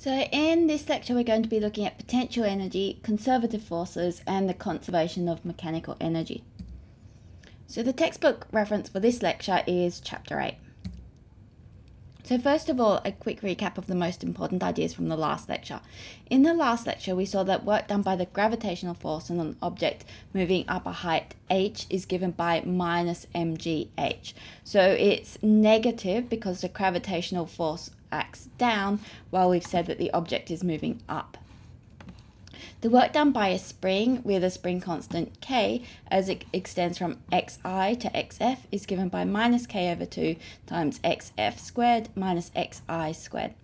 So in this lecture we're going to be looking at potential energy, conservative forces and the conservation of mechanical energy. So the textbook reference for this lecture is chapter 8. So first of all, a quick recap of the most important ideas from the last lecture. In the last lecture, we saw that work done by the gravitational force on an object moving up a height h is given by minus mgh. So it's negative because the gravitational force acts down while we've said that the object is moving up. The work done by a spring with a spring constant k as it extends from xi to xf is given by minus k over 2 times xf squared minus xi squared.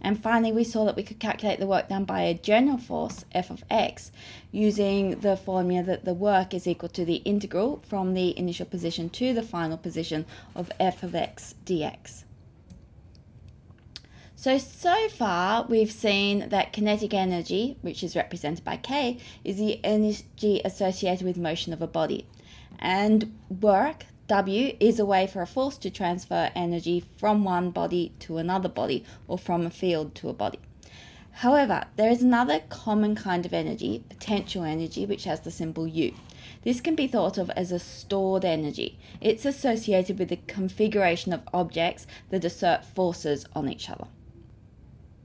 And finally, we saw that we could calculate the work done by a general force, f of x, using the formula that the work is equal to the integral from the initial position to the final position of f of x dx. So, so far we've seen that kinetic energy, which is represented by K, is the energy associated with motion of a body. And work, W, is a way for a force to transfer energy from one body to another body or from a field to a body. However, there is another common kind of energy, potential energy, which has the symbol U. This can be thought of as a stored energy. It's associated with the configuration of objects that exert forces on each other.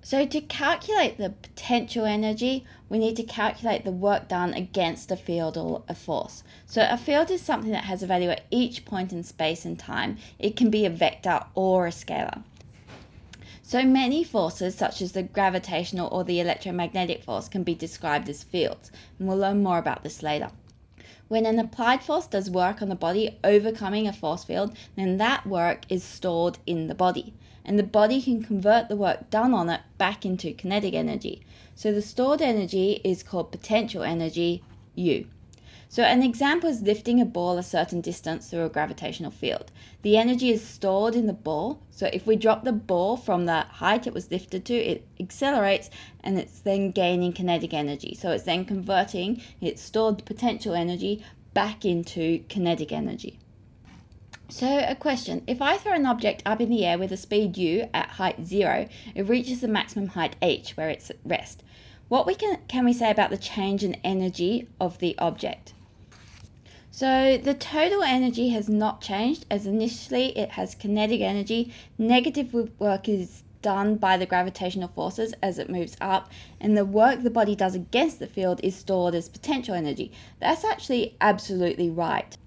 So to calculate the potential energy, we need to calculate the work done against a field or a force. So a field is something that has a value at each point in space and time. It can be a vector or a scalar. So many forces, such as the gravitational or the electromagnetic force, can be described as fields, and we'll learn more about this later. When an applied force does work on the body overcoming a force field, then that work is stored in the body and the body can convert the work done on it back into kinetic energy. So the stored energy is called potential energy, U. So an example is lifting a ball a certain distance through a gravitational field. The energy is stored in the ball, so if we drop the ball from the height it was lifted to, it accelerates and it's then gaining kinetic energy. So it's then converting its stored potential energy back into kinetic energy. So a question, if I throw an object up in the air with a speed u at height 0, it reaches the maximum height h where it's at rest. What we can, can we say about the change in energy of the object? So the total energy has not changed as initially it has kinetic energy, negative work is done by the gravitational forces as it moves up, and the work the body does against the field is stored as potential energy. That's actually absolutely right.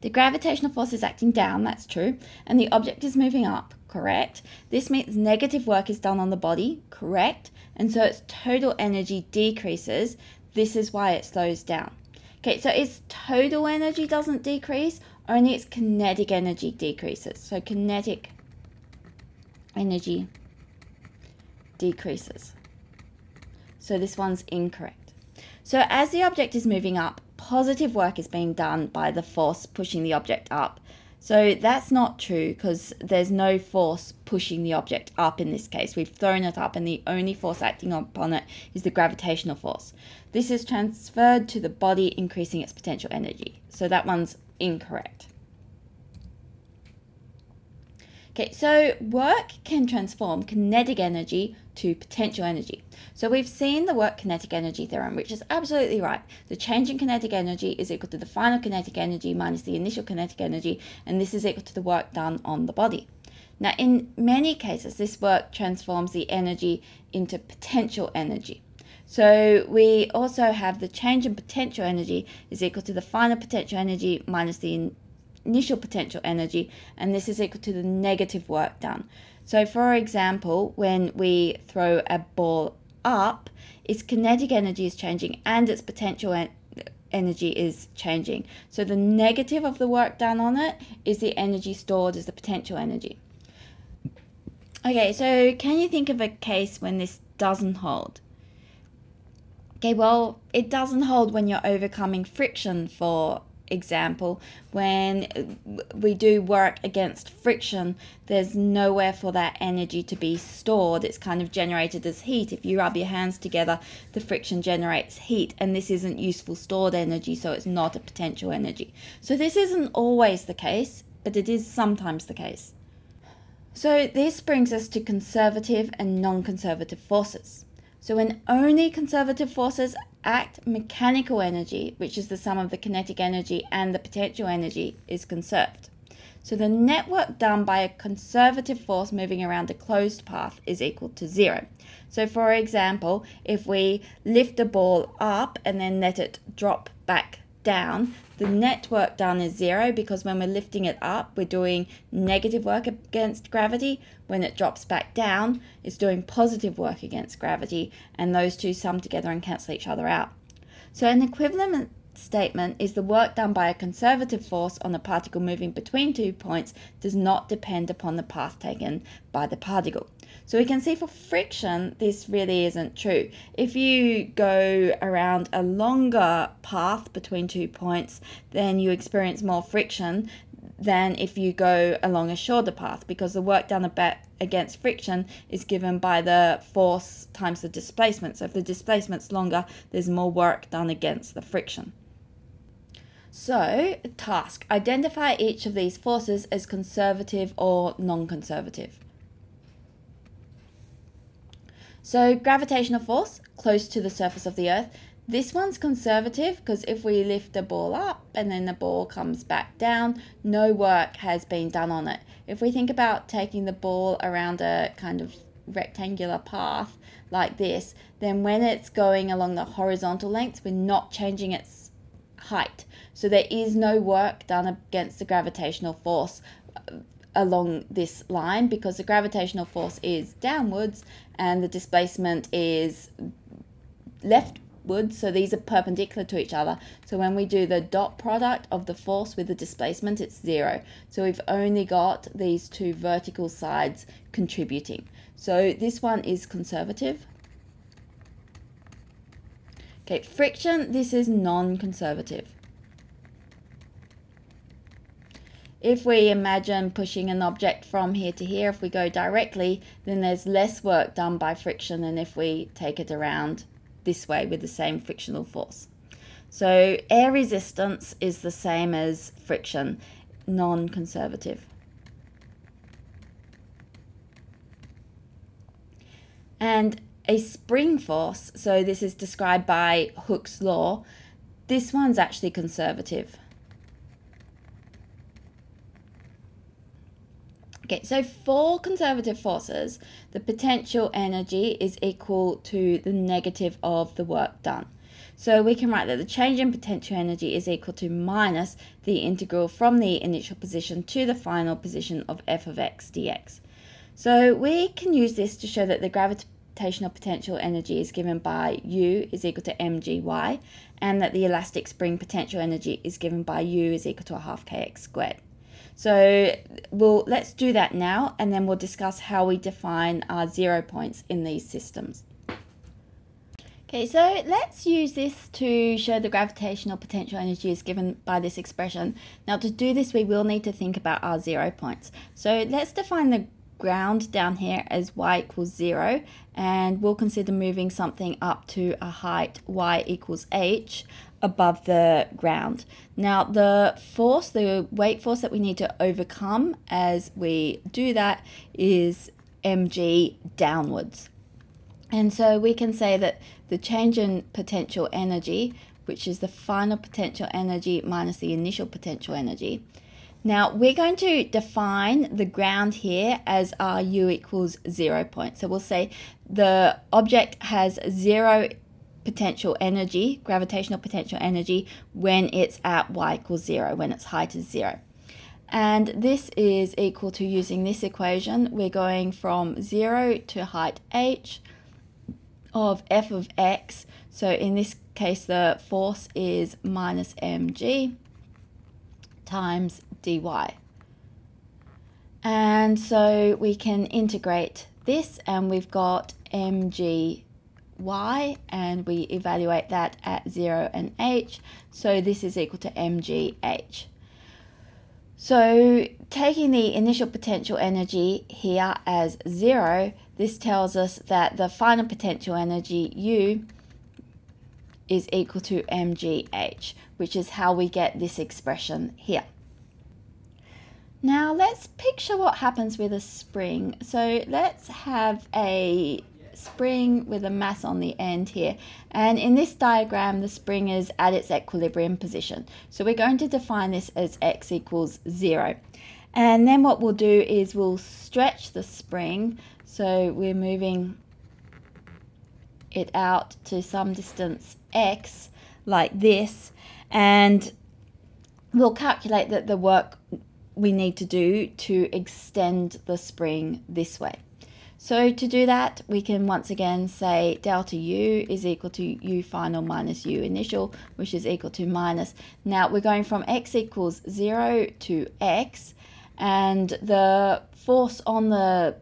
The gravitational force is acting down, that's true, and the object is moving up, correct. This means negative work is done on the body, correct, and so its total energy decreases. This is why it slows down. Okay, so its total energy doesn't decrease, only its kinetic energy decreases. So kinetic energy decreases. So this one's incorrect. So as the object is moving up, positive work is being done by the force pushing the object up. So that's not true because there's no force pushing the object up in this case. We've thrown it up and the only force acting upon it is the gravitational force. This is transferred to the body increasing its potential energy. So that one's incorrect. Okay, so work can transform kinetic energy to potential energy. So we've seen the work kinetic energy theorem, which is absolutely right. The change in kinetic energy is equal to the final kinetic energy minus the initial kinetic energy, and this is equal to the work done on the body. Now, in many cases, this work transforms the energy into potential energy. So we also have the change in potential energy is equal to the final potential energy minus the initial potential energy, and this is equal to the negative work done. So for example, when we throw a ball up, its kinetic energy is changing and its potential en energy is changing. So the negative of the work done on it is the energy stored as the potential energy. Okay, so can you think of a case when this doesn't hold? Okay, well, it doesn't hold when you're overcoming friction for example, when uh, we do work against friction, there's nowhere for that energy to be stored. It's kind of generated as heat. If you rub your hands together, the friction generates heat, and this isn't useful stored energy, so it's not a potential energy. So this isn't always the case, but it is sometimes the case. So this brings us to conservative and non-conservative forces. So when only conservative forces act, mechanical energy, which is the sum of the kinetic energy and the potential energy, is conserved. So the net work done by a conservative force moving around a closed path is equal to zero. So for example, if we lift a ball up and then let it drop back down, the net work done is zero because when we're lifting it up, we're doing negative work against gravity. When it drops back down, it's doing positive work against gravity, and those two sum together and cancel each other out. So an equivalent statement is the work done by a conservative force on a particle moving between two points does not depend upon the path taken by the particle. So we can see for friction, this really isn't true. If you go around a longer path between two points, then you experience more friction than if you go along a shorter path because the work done against friction is given by the force times the displacement. So if the displacement's longer, there's more work done against the friction. So, task identify each of these forces as conservative or non conservative. So, gravitational force close to the surface of the earth. This one's conservative because if we lift the ball up and then the ball comes back down, no work has been done on it. If we think about taking the ball around a kind of rectangular path like this, then when it's going along the horizontal length, we're not changing its height. So there is no work done against the gravitational force along this line because the gravitational force is downwards and the displacement is leftwards so these are perpendicular to each other. So when we do the dot product of the force with the displacement it's zero. So we've only got these two vertical sides contributing. So this one is conservative. Okay friction this is non-conservative If we imagine pushing an object from here to here, if we go directly, then there's less work done by friction than if we take it around this way with the same frictional force. So air resistance is the same as friction, non-conservative. And a spring force, so this is described by Hooke's law, this one's actually conservative. Okay, so for conservative forces, the potential energy is equal to the negative of the work done. So we can write that the change in potential energy is equal to minus the integral from the initial position to the final position of f of x dx. So we can use this to show that the gravitational potential energy is given by u is equal to mgy and that the elastic spring potential energy is given by u is equal to a half kx squared. So we'll, let's do that now and then we'll discuss how we define our zero points in these systems. Okay, so let's use this to show the gravitational potential energy is given by this expression. Now to do this, we will need to think about our zero points. So let's define the ground down here as y equals zero, and we'll consider moving something up to a height y equals h above the ground. Now the force, the weight force that we need to overcome as we do that is mg downwards. And so we can say that the change in potential energy, which is the final potential energy minus the initial potential energy. Now we're going to define the ground here as our u equals zero point. So we'll say the object has zero potential energy, gravitational potential energy, when it's at y equals 0, when its height is 0. And this is equal to using this equation, we're going from 0 to height h of f of x. So in this case, the force is minus mg times dy. And so we can integrate this and we've got mg y and we evaluate that at 0 and h. So this is equal to mgh. So taking the initial potential energy here as 0, this tells us that the final potential energy U is equal to mgh, which is how we get this expression here. Now let's picture what happens with a spring. So let's have a spring with a mass on the end here. And in this diagram, the spring is at its equilibrium position. So we're going to define this as x equals zero. And then what we'll do is we'll stretch the spring. So we're moving it out to some distance x like this. And we'll calculate that the work we need to do to extend the spring this way. So to do that, we can once again say delta U is equal to U final minus U initial, which is equal to minus. Now we're going from X equals 0 to X, and the force on the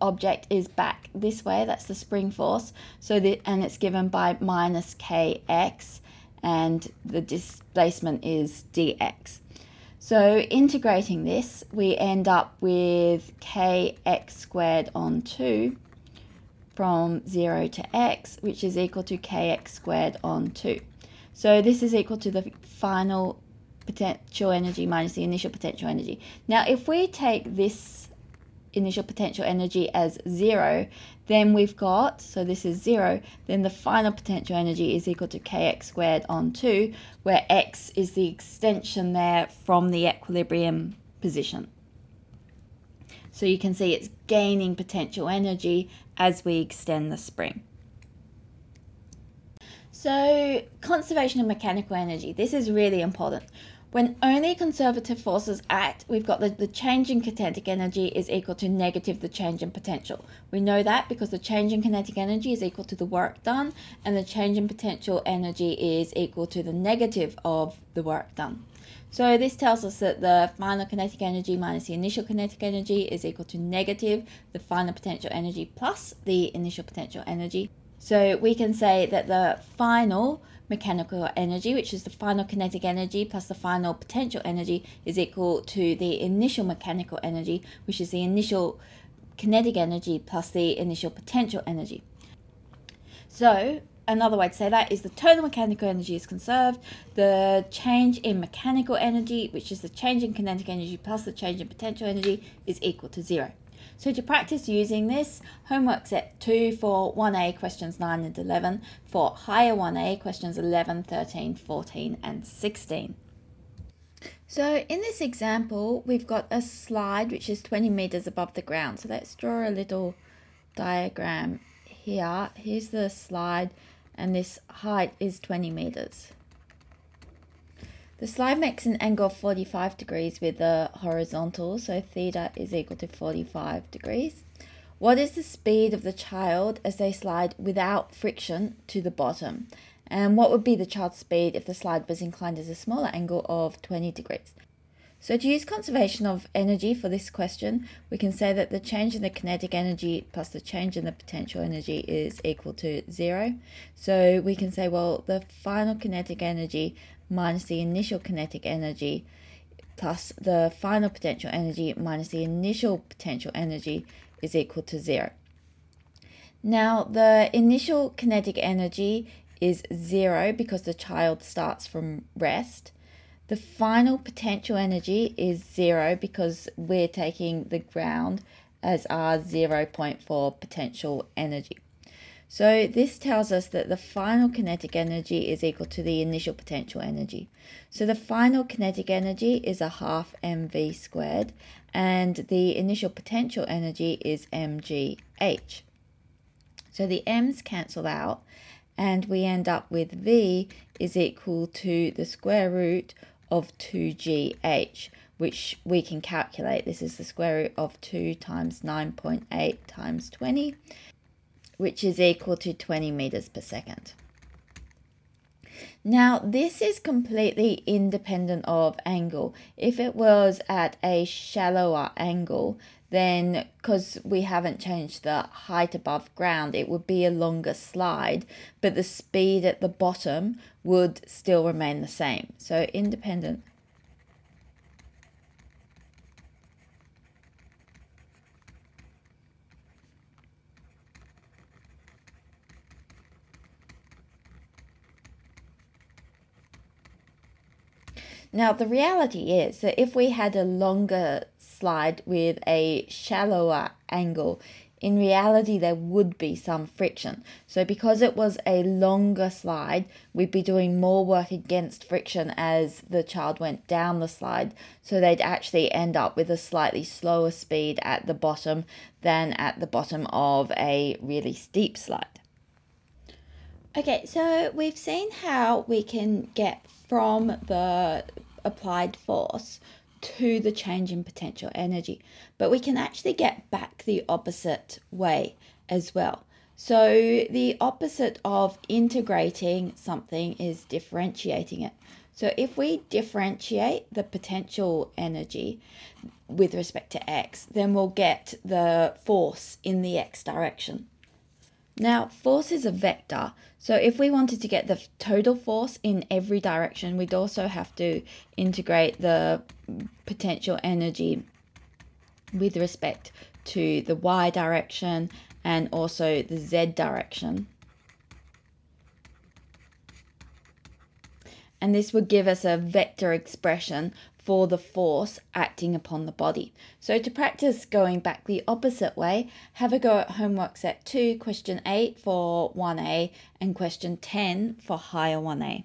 object is back this way, that's the spring force, so the, and it's given by minus kx, and the displacement is dx. So integrating this, we end up with kx squared on 2 from 0 to x, which is equal to kx squared on 2. So this is equal to the final potential energy minus the initial potential energy. Now, if we take this initial potential energy as zero, then we've got, so this is zero, then the final potential energy is equal to kx squared on 2, where x is the extension there from the equilibrium position. So you can see it's gaining potential energy as we extend the spring. So conservation of mechanical energy, this is really important. When only conservative forces act, we've got the, the change in kinetic energy is equal to negative the change in potential. We know that because the change in kinetic energy is equal to the work done, and the change in potential energy is equal to the negative of the work done. So this tells us that the final kinetic energy minus the initial kinetic energy is equal to negative the final potential energy plus the initial potential energy. So we can say that the final mechanical energy, which is the final kinetic energy plus the final potential energy, is equal to the initial mechanical energy, which is the initial kinetic energy plus the initial potential energy. So another way to say that is the total mechanical energy is conserved. The change in mechanical energy, which is the change in kinetic energy plus the change in potential energy, is equal to zero. So to practice using this, homework set 2 for 1A questions 9 and 11, for higher 1A questions 11, 13, 14 and 16. So in this example, we've got a slide which is 20 meters above the ground. So let's draw a little diagram here. Here's the slide and this height is 20 meters. The slide makes an angle of 45 degrees with the horizontal, so theta is equal to 45 degrees. What is the speed of the child as they slide without friction to the bottom? And what would be the child's speed if the slide was inclined at a smaller angle of 20 degrees? So to use conservation of energy for this question, we can say that the change in the kinetic energy plus the change in the potential energy is equal to zero. So we can say, well, the final kinetic energy minus the initial kinetic energy plus the final potential energy minus the initial potential energy is equal to zero. Now, the initial kinetic energy is zero because the child starts from rest. The final potential energy is zero because we're taking the ground as our 0.4 potential energy. So this tells us that the final kinetic energy is equal to the initial potential energy. So the final kinetic energy is a half mv squared and the initial potential energy is mgh. So the m's cancel out and we end up with v is equal to the square root of 2gh which we can calculate. This is the square root of 2 times 9.8 times 20 which is equal to 20 meters per second. Now, this is completely independent of angle. If it was at a shallower angle, then because we haven't changed the height above ground, it would be a longer slide, but the speed at the bottom would still remain the same. So independent Now, the reality is that if we had a longer slide with a shallower angle, in reality there would be some friction. So because it was a longer slide, we'd be doing more work against friction as the child went down the slide. So they'd actually end up with a slightly slower speed at the bottom than at the bottom of a really steep slide. Okay, so we've seen how we can get from the applied force to the change in potential energy, but we can actually get back the opposite way as well. So, the opposite of integrating something is differentiating it. So, if we differentiate the potential energy with respect to x, then we'll get the force in the x direction. Now, force is a vector, so if we wanted to get the total force in every direction, we'd also have to integrate the potential energy with respect to the y direction and also the z direction. And this would give us a vector expression for the force acting upon the body. So to practice going back the opposite way, have a go at homework set 2, question 8 for 1A and question 10 for higher 1A.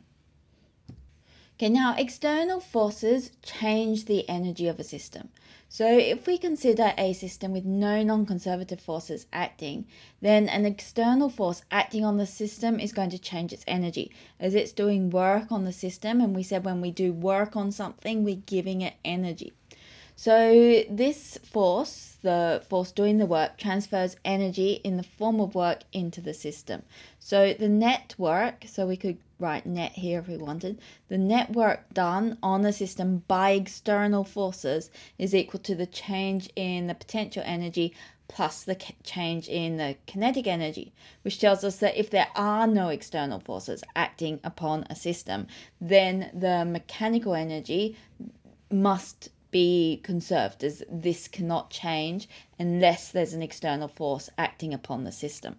Okay, now external forces change the energy of a system. So if we consider a system with no non-conservative forces acting, then an external force acting on the system is going to change its energy as it's doing work on the system. And we said when we do work on something, we're giving it energy. So this force, the force doing the work, transfers energy in the form of work into the system. So the net work, so we could write net here if we wanted, the net work done on the system by external forces is equal to the change in the potential energy plus the change in the kinetic energy, which tells us that if there are no external forces acting upon a system, then the mechanical energy must be conserved as this cannot change unless there's an external force acting upon the system.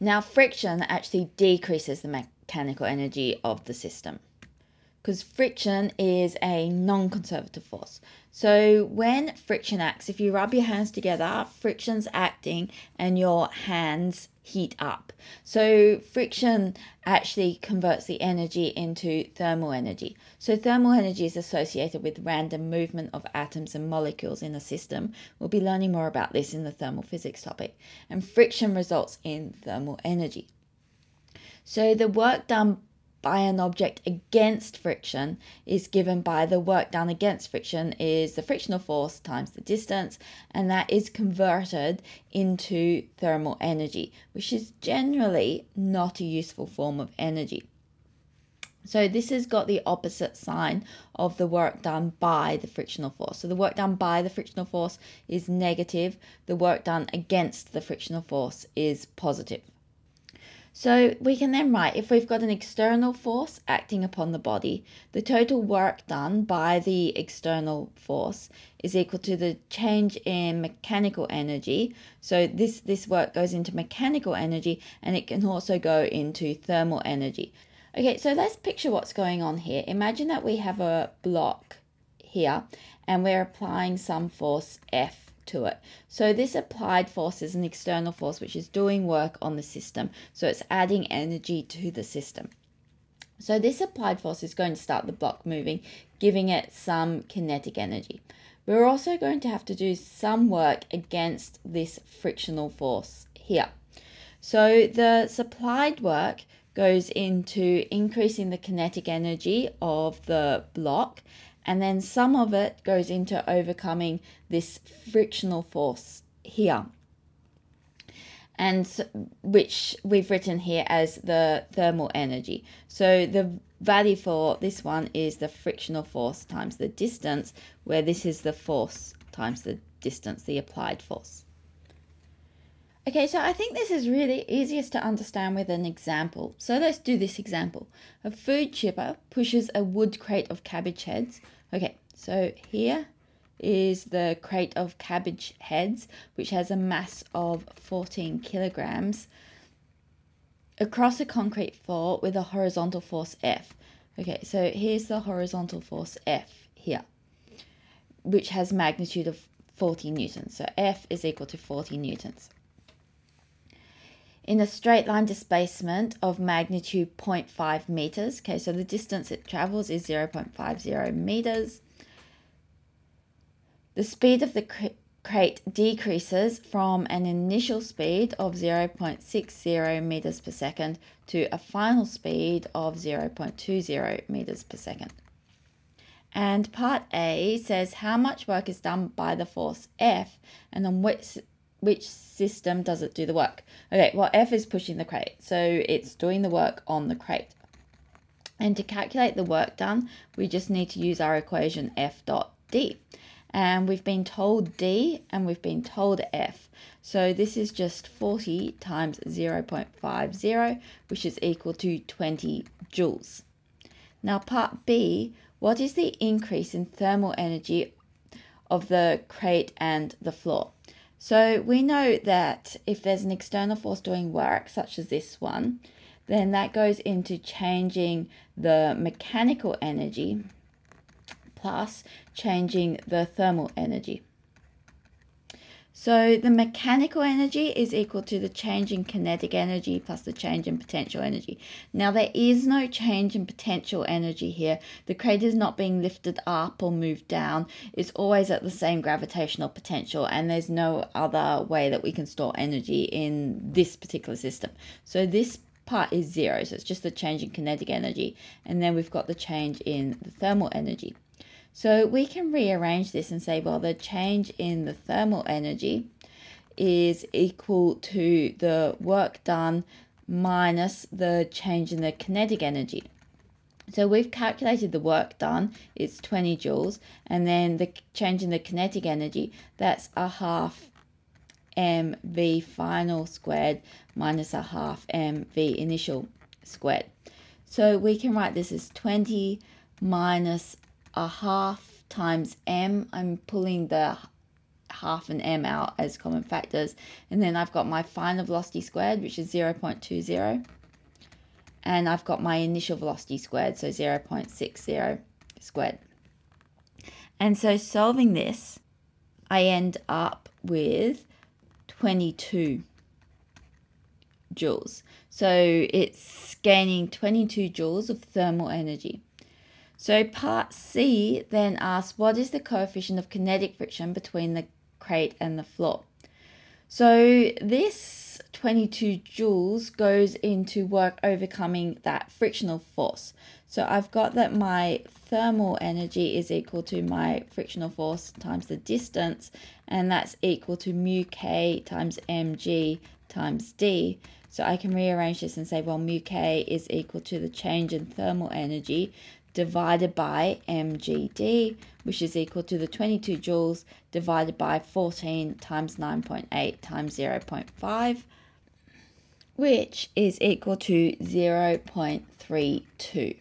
Now, friction actually decreases the mechanical energy of the system because friction is a non-conservative force. So when friction acts, if you rub your hands together, friction's acting and your hands heat up. So friction actually converts the energy into thermal energy. So thermal energy is associated with random movement of atoms and molecules in a system. We'll be learning more about this in the thermal physics topic. And friction results in thermal energy. So the work done by an object against friction is given by the work done against friction is the frictional force times the distance and that is converted into thermal energy which is generally not a useful form of energy. So this has got the opposite sign of the work done by the frictional force. So the work done by the frictional force is negative. The work done against the frictional force is positive. So we can then write if we've got an external force acting upon the body, the total work done by the external force is equal to the change in mechanical energy. So this, this work goes into mechanical energy and it can also go into thermal energy. Okay, so let's picture what's going on here. Imagine that we have a block here and we're applying some force F to it. So this applied force is an external force which is doing work on the system. So it's adding energy to the system. So this applied force is going to start the block moving, giving it some kinetic energy. We're also going to have to do some work against this frictional force here. So the supplied work goes into increasing the kinetic energy of the block and then some of it goes into overcoming this frictional force here and which we've written here as the thermal energy so the value for this one is the frictional force times the distance where this is the force times the distance the applied force Okay, so I think this is really easiest to understand with an example. So let's do this example. A food chipper pushes a wood crate of cabbage heads Okay, so here is the crate of cabbage heads, which has a mass of 14 kilograms, across a concrete floor with a horizontal force F. Okay, so here's the horizontal force F here. which has magnitude of 40 newtons. So F is equal to 40 newtons. In a straight line displacement of magnitude 0.5 meters, okay, so the distance it travels is 0.50 meters. The speed of the crate decreases from an initial speed of 0.60 meters per second to a final speed of 0.20 meters per second. And part A says how much work is done by the force F and on which which system does it do the work. Okay, well F is pushing the crate, so it's doing the work on the crate. And to calculate the work done, we just need to use our equation F dot D. And we've been told D and we've been told F. So this is just 40 times 0.50, which is equal to 20 joules. Now part B, what is the increase in thermal energy of the crate and the floor? So we know that if there's an external force doing work, such as this one, then that goes into changing the mechanical energy plus changing the thermal energy. So the mechanical energy is equal to the change in kinetic energy plus the change in potential energy. Now there is no change in potential energy here. The crate is not being lifted up or moved down. It's always at the same gravitational potential and there's no other way that we can store energy in this particular system. So this part is zero, so it's just the change in kinetic energy. And then we've got the change in the thermal energy. So we can rearrange this and say, well, the change in the thermal energy is equal to the work done minus the change in the kinetic energy. So we've calculated the work done, it's 20 joules, and then the change in the kinetic energy, that's a half mv final squared minus a half mv initial squared. So we can write this as 20 minus a half times m. I'm pulling the half and m out as common factors. And then I've got my final velocity squared, which is 0.20. And I've got my initial velocity squared, so 0.60 squared. And so solving this, I end up with 22 joules. So it's gaining 22 joules of thermal energy. So part C then asks what is the coefficient of kinetic friction between the crate and the floor? So this 22 joules goes into work overcoming that frictional force. So I've got that my thermal energy is equal to my frictional force times the distance, and that's equal to mu k times mg times d. So I can rearrange this and say, well, mu k is equal to the change in thermal energy divided by mgd, which is equal to the 22 joules divided by 14 times 9.8 times 0.5, which is equal to 0.32.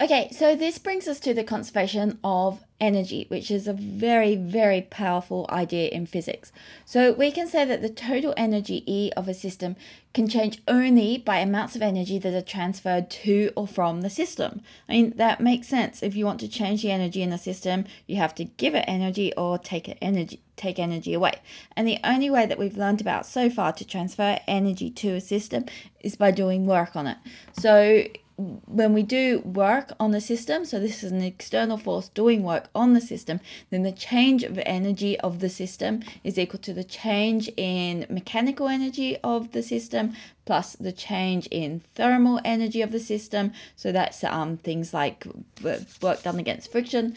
Okay, so this brings us to the conservation of energy, which is a very, very powerful idea in physics. So we can say that the total energy E of a system can change only by amounts of energy that are transferred to or from the system. I mean, that makes sense. If you want to change the energy in a system, you have to give it energy or take it energy take energy away. And the only way that we've learned about so far to transfer energy to a system is by doing work on it. So when we do work on the system, so this is an external force doing work on the system, then the change of energy of the system is equal to the change in mechanical energy of the system plus the change in thermal energy of the system. So that's um, things like work done against friction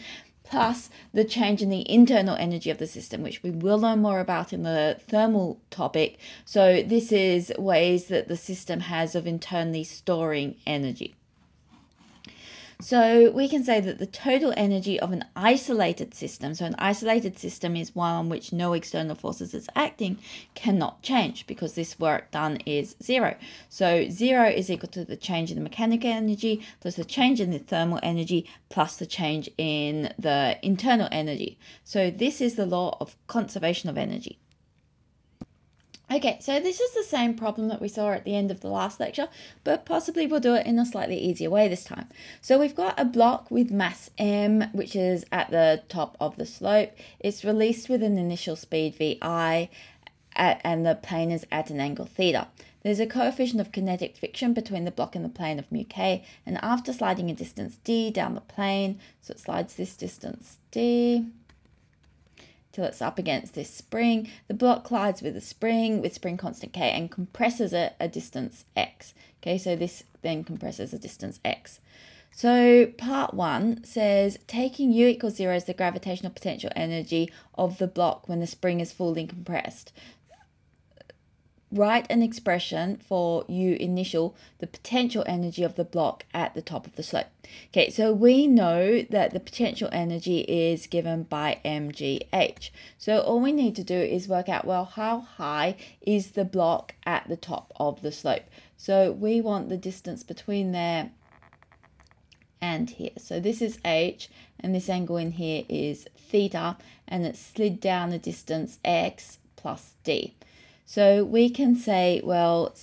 plus the change in the internal energy of the system, which we will learn more about in the thermal topic. So this is ways that the system has of internally storing energy. So we can say that the total energy of an isolated system, so an isolated system is one on which no external forces is acting, cannot change because this work done is zero. So zero is equal to the change in the mechanical energy plus the change in the thermal energy plus the change in the internal energy. So this is the law of conservation of energy. Okay, so this is the same problem that we saw at the end of the last lecture, but possibly we'll do it in a slightly easier way this time. So we've got a block with mass m, which is at the top of the slope. It's released with an initial speed vi, at, and the plane is at an angle theta. There's a coefficient of kinetic friction between the block and the plane of mu k, and after sliding a distance d down the plane, so it slides this distance d, till it's up against this spring. The block collides with the spring with spring constant k and compresses it a distance x. Okay, so this then compresses a distance x. So part one says taking u equals zero as the gravitational potential energy of the block when the spring is fully compressed write an expression for u initial, the potential energy of the block at the top of the slope. Okay, so we know that the potential energy is given by mgh. So all we need to do is work out, well, how high is the block at the top of the slope? So we want the distance between there and here. So this is h, and this angle in here is theta, and it's slid down the distance x plus d. So we can say, well,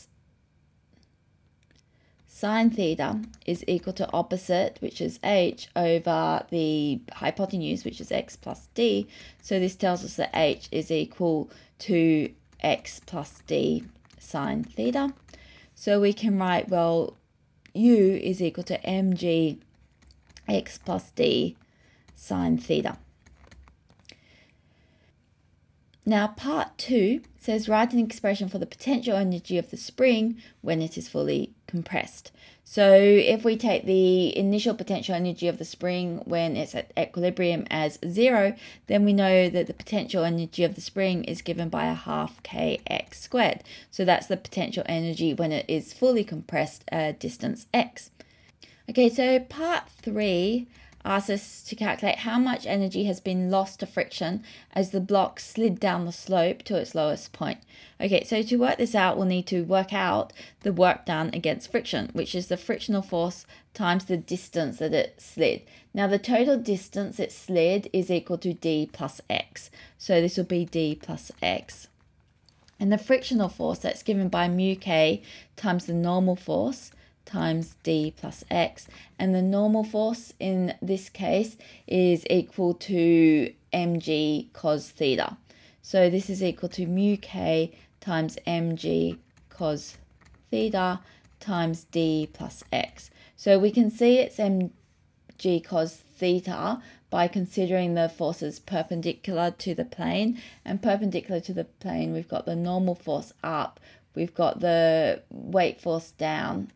sine theta is equal to opposite, which is h, over the hypotenuse, which is x plus d. So this tells us that h is equal to x plus d sine theta. So we can write, well, u is equal to mg x plus d sine theta. Now, part two says write an expression for the potential energy of the spring when it is fully compressed. So, if we take the initial potential energy of the spring when it's at equilibrium as zero, then we know that the potential energy of the spring is given by a half kx squared. So, that's the potential energy when it is fully compressed at distance x. Okay, so part three asks us to calculate how much energy has been lost to friction as the block slid down the slope to its lowest point. Okay, so to work this out, we'll need to work out the work done against friction, which is the frictional force times the distance that it slid. Now the total distance it slid is equal to d plus x. So this will be d plus x. And the frictional force that's given by mu k times the normal force times d plus x and the normal force in this case is equal to mg cos theta. So this is equal to mu k times mg cos theta times d plus x. So we can see it's mg cos theta by considering the forces perpendicular to the plane and perpendicular to the plane we've got the normal force up we've got the weight force down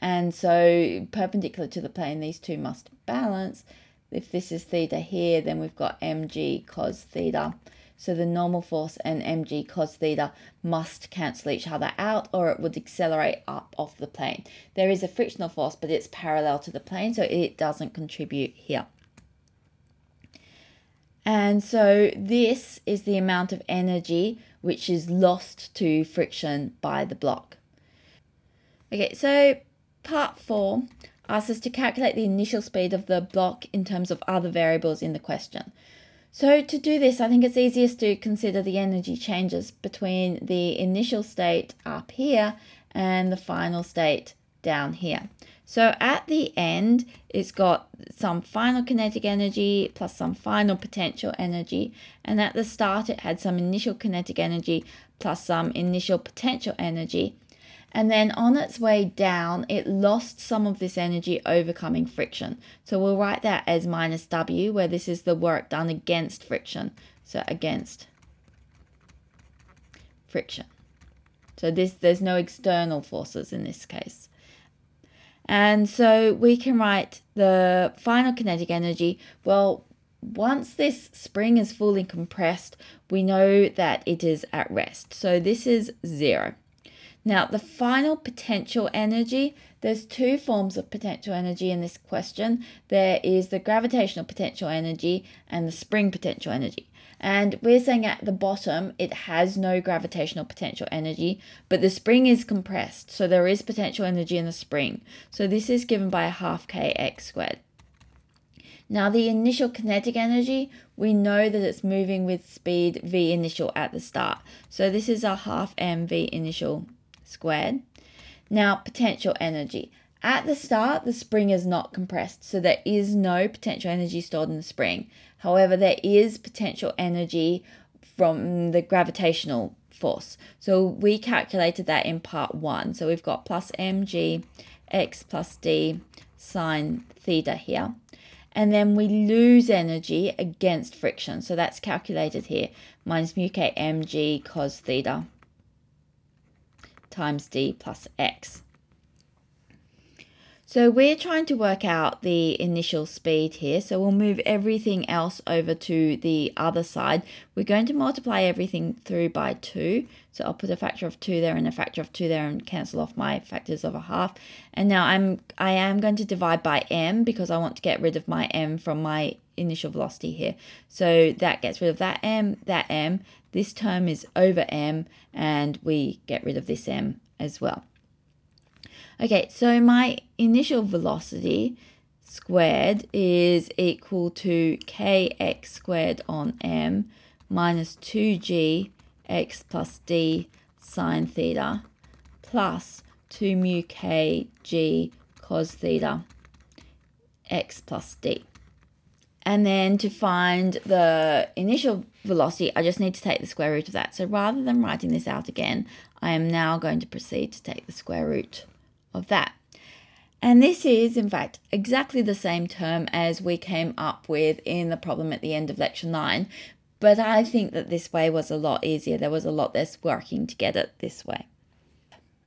and so perpendicular to the plane, these two must balance. If this is theta here, then we've got mg cos theta. So the normal force and mg cos theta must cancel each other out or it would accelerate up off the plane. There is a frictional force, but it's parallel to the plane, so it doesn't contribute here. And so this is the amount of energy which is lost to friction by the block. Okay, so Part 4 asks us to calculate the initial speed of the block in terms of other variables in the question. So to do this, I think it's easiest to consider the energy changes between the initial state up here and the final state down here. So at the end, it's got some final kinetic energy plus some final potential energy. And at the start, it had some initial kinetic energy plus some initial potential energy. And then on its way down, it lost some of this energy overcoming friction. So we'll write that as minus W, where this is the work done against friction. So against friction. So this there's no external forces in this case. And so we can write the final kinetic energy. Well, once this spring is fully compressed, we know that it is at rest. So this is zero. Now, the final potential energy, there's two forms of potential energy in this question. There is the gravitational potential energy and the spring potential energy. And we're saying at the bottom, it has no gravitational potential energy, but the spring is compressed, so there is potential energy in the spring. So this is given by a half kx squared. Now the initial kinetic energy, we know that it's moving with speed v initial at the start. So this is a half mv initial squared. Now potential energy. At the start, the spring is not compressed, so there is no potential energy stored in the spring. However, there is potential energy from the gravitational force. So we calculated that in part one. So we've got plus mg x plus d sine theta here. And then we lose energy against friction. So that's calculated here. Minus mu k mg cos theta times d plus x. So we're trying to work out the initial speed here. So we'll move everything else over to the other side. We're going to multiply everything through by 2. So I'll put a factor of 2 there and a factor of 2 there and cancel off my factors of a half. And now I'm, I am going to divide by m because I want to get rid of my m from my initial velocity here. So that gets rid of that m, that m. This term is over m and we get rid of this m as well. Okay, so my initial velocity squared is equal to kx squared on m minus 2g x plus d sine theta plus 2 mu k g cos theta x plus d. And then to find the initial velocity, I just need to take the square root of that. So rather than writing this out again, I am now going to proceed to take the square root of that. And this is, in fact, exactly the same term as we came up with in the problem at the end of lecture 9, but I think that this way was a lot easier. There was a lot less working to get it this way.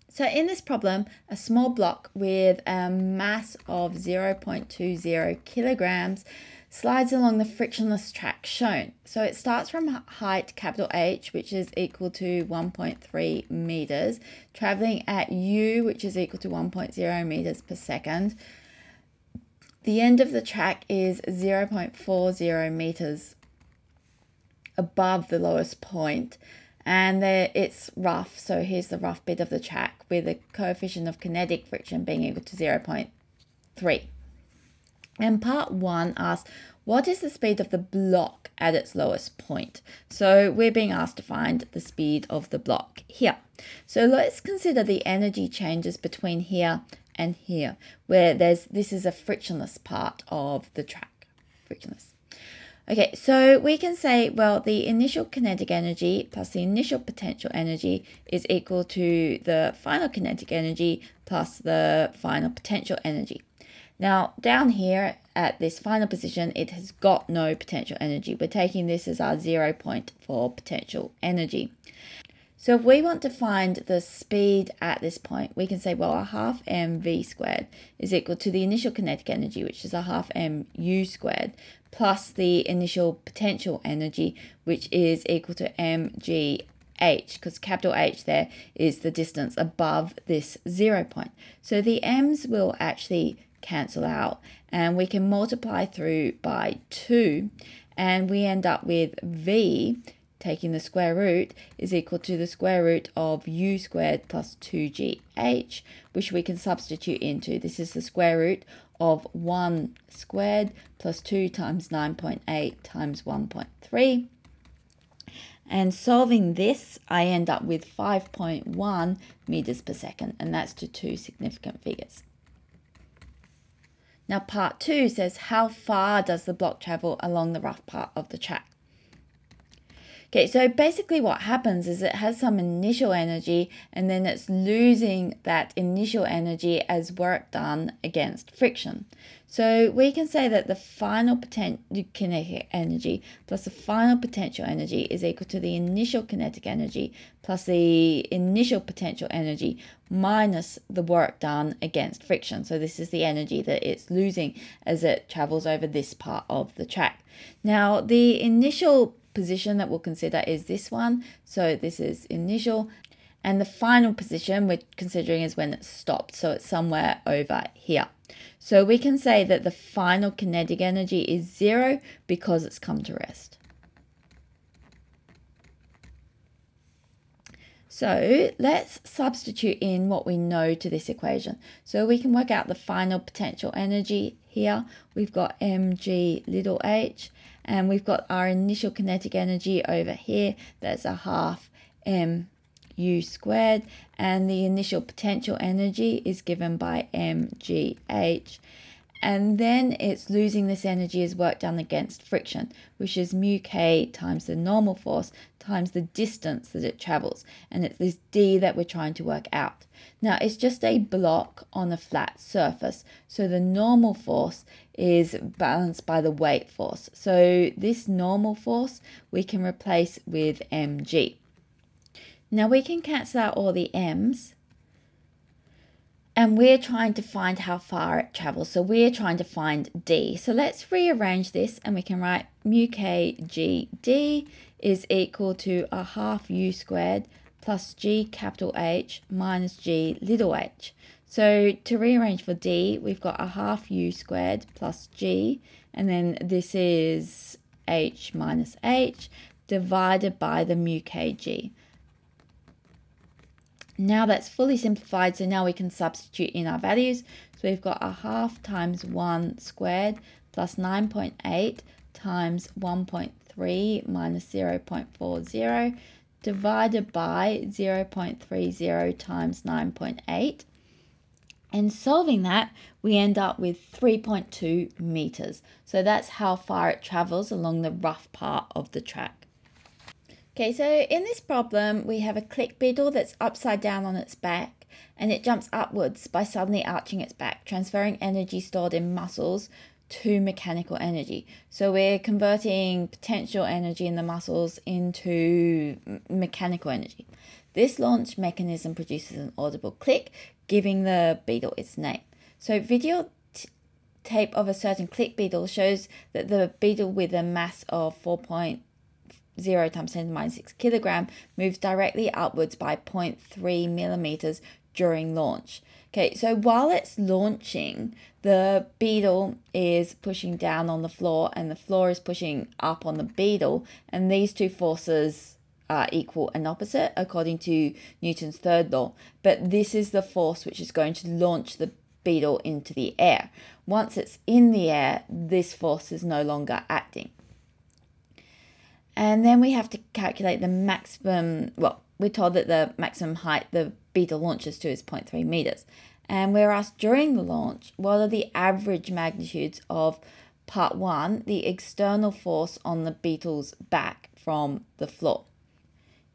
So in this problem, a small block with a mass of 0.20 kilograms slides along the frictionless track shown. So it starts from height capital H, which is equal to 1.3 meters, traveling at U, which is equal to 1.0 meters per second. The end of the track is 0.40 meters above the lowest point and there it's rough so here's the rough bit of the track with the coefficient of kinetic friction being equal to 0.3 and part one asks, what is the speed of the block at its lowest point? So we're being asked to find the speed of the block here. So let's consider the energy changes between here and here, where there's this is a frictionless part of the track. Frictionless. Okay, so we can say, well, the initial kinetic energy plus the initial potential energy is equal to the final kinetic energy plus the final potential energy. Now down here at this final position, it has got no potential energy. We're taking this as our zero point for potential energy. So if we want to find the speed at this point, we can say, well, a half mv squared is equal to the initial kinetic energy, which is a half mu squared, plus the initial potential energy, which is equal to mg h, because capital H there is the distance above this zero point. So the m's will actually cancel out. And we can multiply through by 2 and we end up with v taking the square root is equal to the square root of u squared plus 2gh which we can substitute into. This is the square root of 1 squared plus 2 times 9.8 times 1.3 and solving this, I end up with 5.1 meters per second, and that's to two significant figures. Now part two says how far does the block travel along the rough part of the track? Okay, so basically what happens is it has some initial energy and then it's losing that initial energy as work done against friction. So we can say that the final kinetic energy plus the final potential energy is equal to the initial kinetic energy plus the initial potential energy minus the work done against friction. So this is the energy that it's losing as it travels over this part of the track. Now the initial position that we'll consider is this one. So this is initial and the final position we're considering is when it stopped. So it's somewhere over here. So we can say that the final kinetic energy is zero because it's come to rest. So let's substitute in what we know to this equation. So we can work out the final potential energy here. We've got mg little h and we've got our initial kinetic energy over here. That's a half m u squared and the initial potential energy is given by mgh and then it's losing this energy as work done against friction, which is mu k times the normal force times the distance that it travels, and it's this d that we're trying to work out. Now, it's just a block on a flat surface, so the normal force is balanced by the weight force. So this normal force we can replace with mg. Now we can cancel out all the m's and we're trying to find how far it travels. So we're trying to find d. So let's rearrange this and we can write mu k g d is equal to a half u squared plus g capital H minus g little h. So to rearrange for d, we've got a half u squared plus g, and then this is h minus h divided by the mu kg. Now that's fully simplified, so now we can substitute in our values. So we've got a half times 1 squared plus 9.8 times 1.3 minus 0 0.40 divided by 0 0.30 times 9.8. And solving that, we end up with 3.2 meters. So that's how far it travels along the rough part of the track. Okay, so in this problem, we have a click beetle that's upside down on its back and it jumps upwards by suddenly arching its back, transferring energy stored in muscles to mechanical energy. So we're converting potential energy in the muscles into mechanical energy. This launch mechanism produces an audible click, giving the beetle its name. So video tape of a certain click beetle shows that the beetle with a mass of 4. times 10 to minus 6 kilogram moves directly upwards by 0.3 millimeters during launch. Okay, so while it's launching, the beetle is pushing down on the floor and the floor is pushing up on the beetle, and these two forces are equal and opposite according to Newton's third law. But this is the force which is going to launch the beetle into the air. Once it's in the air, this force is no longer acting. And then we have to calculate the maximum, well, we're told that the maximum height the beetle launches to is 0.3 meters. And we're asked during the launch, what are the average magnitudes of part one, the external force on the beetle's back from the floor.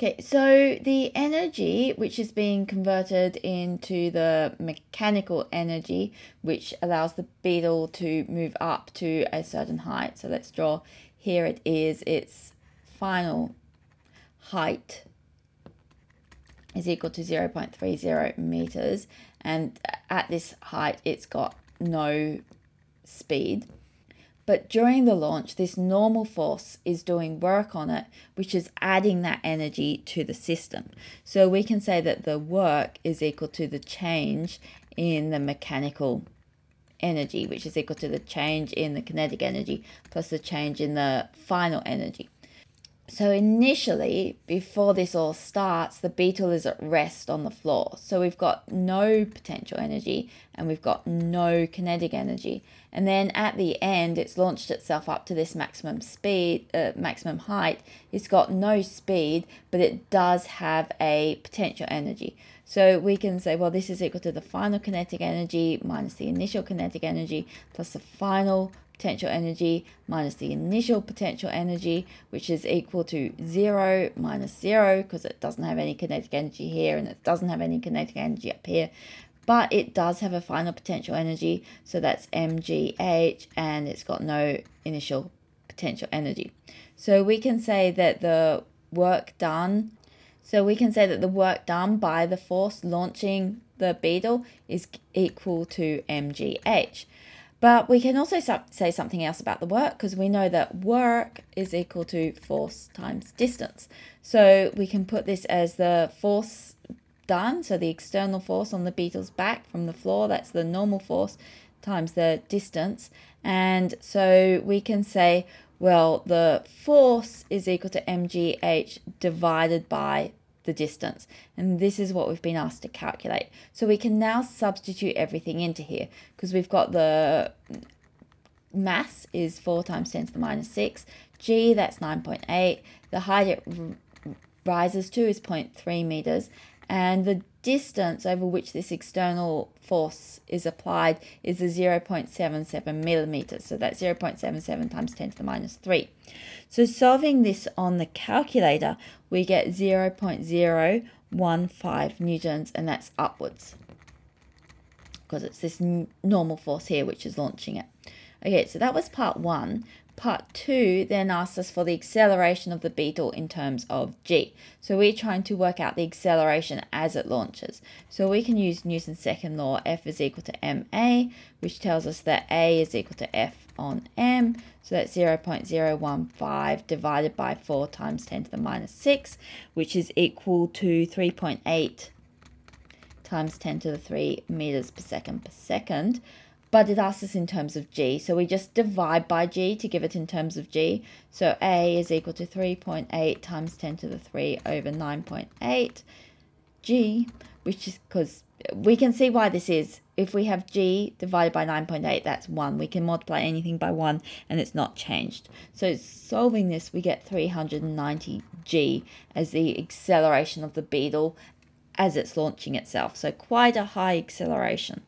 Okay, so the energy which is being converted into the mechanical energy which allows the beetle to move up to a certain height. So let's draw. Here it is, it's final height is equal to 0.30 meters. And at this height it's got no speed but during the launch this normal force is doing work on it which is adding that energy to the system. So we can say that the work is equal to the change in the mechanical energy which is equal to the change in the kinetic energy plus the change in the final energy so initially, before this all starts, the beetle is at rest on the floor. So we've got no potential energy and we've got no kinetic energy. And then at the end, it's launched itself up to this maximum speed, uh, maximum height. It's got no speed, but it does have a potential energy. So we can say, well, this is equal to the final kinetic energy minus the initial kinetic energy plus the final potential energy minus the initial potential energy, which is equal to 0 minus 0 because it doesn't have any kinetic energy here and it doesn't have any kinetic energy up here. But it does have a final potential energy, so that's mgh, and it's got no initial potential energy. So we can say that the work done, so we can say that the work done by the force launching the beetle is equal to mgh. But we can also say something else about the work because we know that work is equal to force times distance. So we can put this as the force done, so the external force on the beetle's back from the floor, that's the normal force times the distance. And so we can say, well, the force is equal to mgh divided by the distance. And this is what we've been asked to calculate. So we can now substitute everything into here because we've got the mass is 4 times 10 to the minus 6. G, that's 9.8. The height it rises to is 0.3 meters. And the distance over which this external force is applied is a 0.77 millimeters. So that's 0.77 times 10 to the minus 3. So solving this on the calculator, we get 0.015 newtons, and that's upwards because it's this normal force here which is launching it. Okay, so that was part one. Part two then asks us for the acceleration of the beetle in terms of g. So we're trying to work out the acceleration as it launches. So we can use Newton's second law, F is equal to ma, which tells us that a is equal to F on m. So that's 0.015 divided by 4 times 10 to the minus 6, which is equal to 3.8 times 10 to the 3 meters per second per second but it asks us in terms of g. So we just divide by g to give it in terms of g. So a is equal to 3.8 times 10 to the 3 over 9.8 g, which is because we can see why this is. If we have g divided by 9.8, that's 1. We can multiply anything by 1 and it's not changed. So solving this, we get 390 g as the acceleration of the beetle as it's launching itself. So quite a high acceleration.